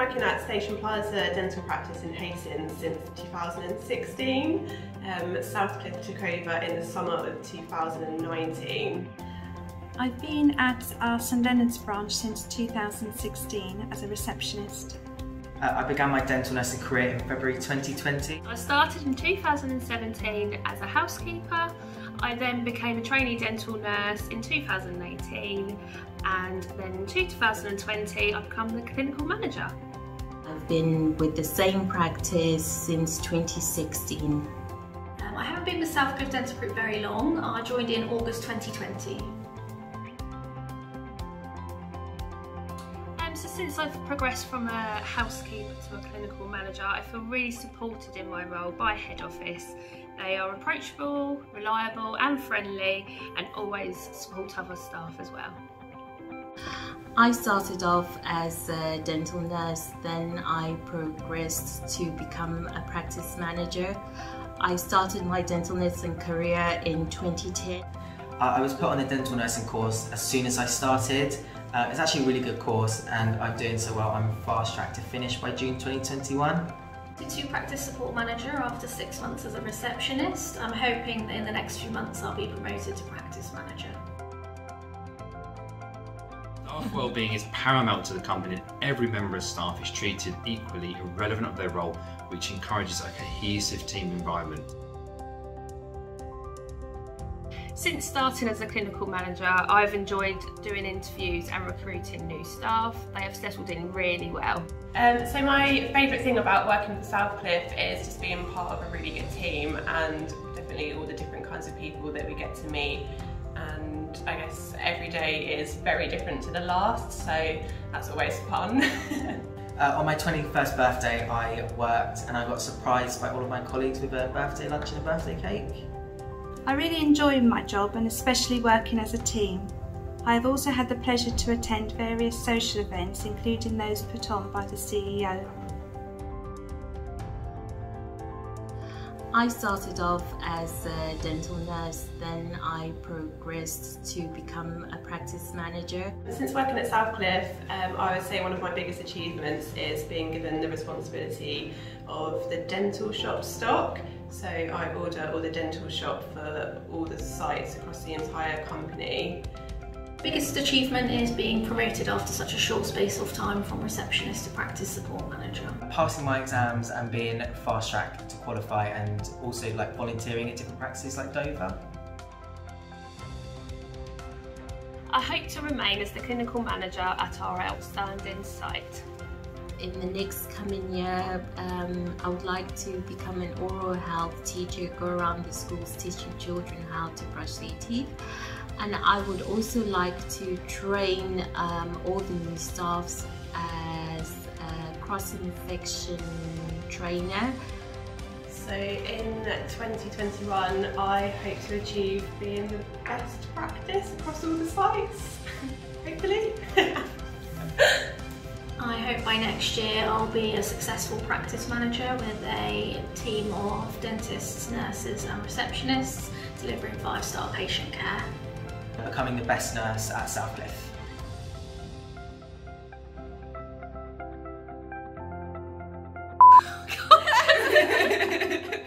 working at Station Plaza Dental Practice in Hastings since 2016. Um, South Cliff took over in the summer of 2019. I've been at our St Leonard's branch since 2016 as a receptionist. Uh, I began my dental nursing career in February 2020. I started in 2017 as a housekeeper. I then became a trainee dental nurse in 2018 and then in 2020 I became the clinical manager. I've been with the same practice since 2016. Um, I haven't been with South Cliff Dental Group very long. I joined in August 2020. Um, so since I've progressed from a housekeeper to a clinical manager, I feel really supported in my role by head office. They are approachable, reliable and friendly and always support other staff as well. I started off as a dental nurse, then I progressed to become a practice manager. I started my dental nursing career in 2010. I was put on a dental nursing course as soon as I started uh, it's actually a really good course and I'm doing so well. I'm fast tracked to finish by June 2021. To practice support manager after six months as a receptionist. I'm hoping that in the next few months I'll be promoted to practice manager. Staff wellbeing is paramount to the company and every member of staff is treated equally irrelevant of their role which encourages a cohesive team environment. Since starting as a clinical manager, I've enjoyed doing interviews and recruiting new staff. They have settled in really well. Um, so my favourite thing about working for South Cliff is just being part of a really good team and definitely all the different kinds of people that we get to meet and I guess every day is very different to the last so that's always fun. Uh, on my 21st birthday I worked and I got surprised by all of my colleagues with a birthday lunch and a birthday cake. I really enjoy my job and especially working as a team. I have also had the pleasure to attend various social events including those put on by the CEO. I started off as a dental nurse, then I progressed to become a practice manager. Since working at South Cliff, um, I would say one of my biggest achievements is being given the responsibility of the dental shop stock. So I order all the dental shop for all the sites across the entire company. Biggest achievement is being promoted after such a short space of time from receptionist to practice support manager. Passing my exams and being fast track to qualify and also like volunteering at different practices like Dover. I hope to remain as the clinical manager at our outstanding site in the next coming year, um, I would like to become an oral health teacher, go around the schools teaching children how to brush their teeth. And I would also like to train um, all the new staffs as a cross-infection trainer. So in 2021, I hope to achieve being the best practice across all the sites, hopefully. I hope by next year I'll be a successful practice manager with a team of dentists, nurses and receptionists delivering five-star patient care. Becoming the best nurse at South Cliff. no.